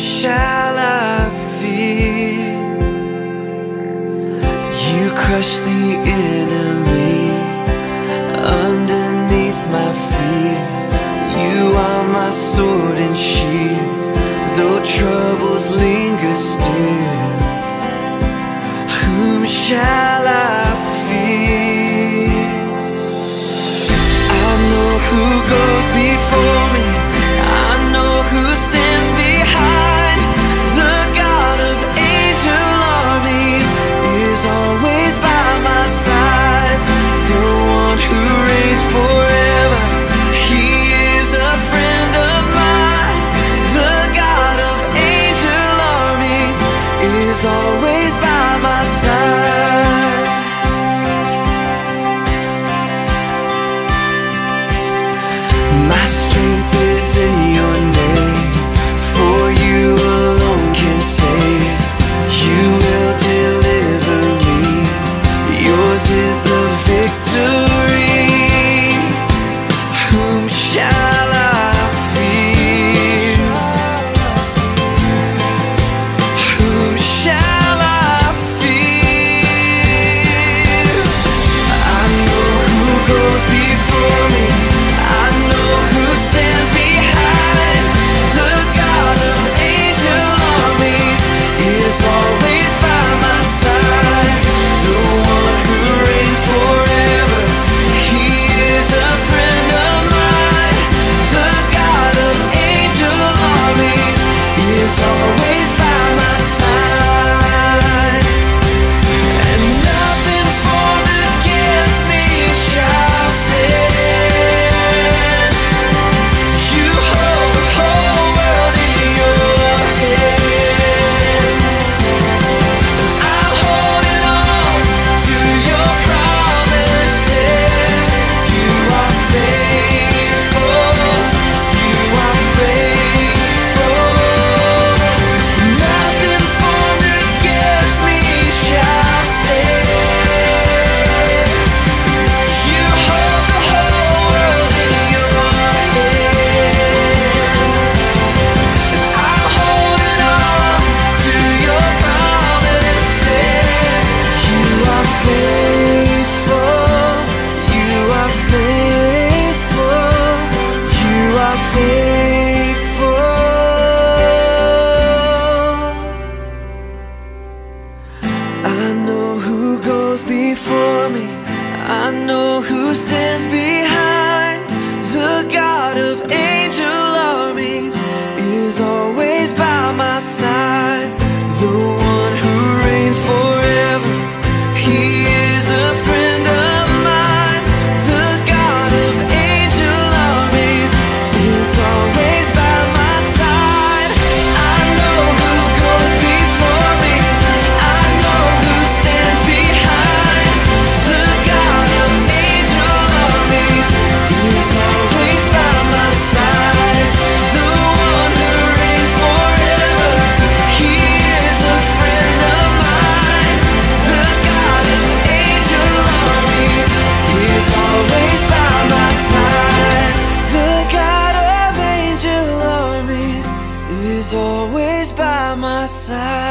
shall I fear? You crush the enemy underneath my feet. You are my sword and shield, though troubles linger still. Whom shall I? You. sorry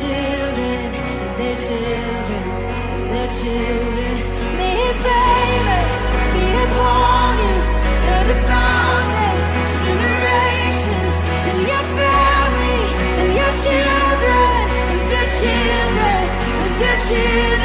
children, and their children, and their children. May His favor be upon you the and your family, and your children, and their children, and their children.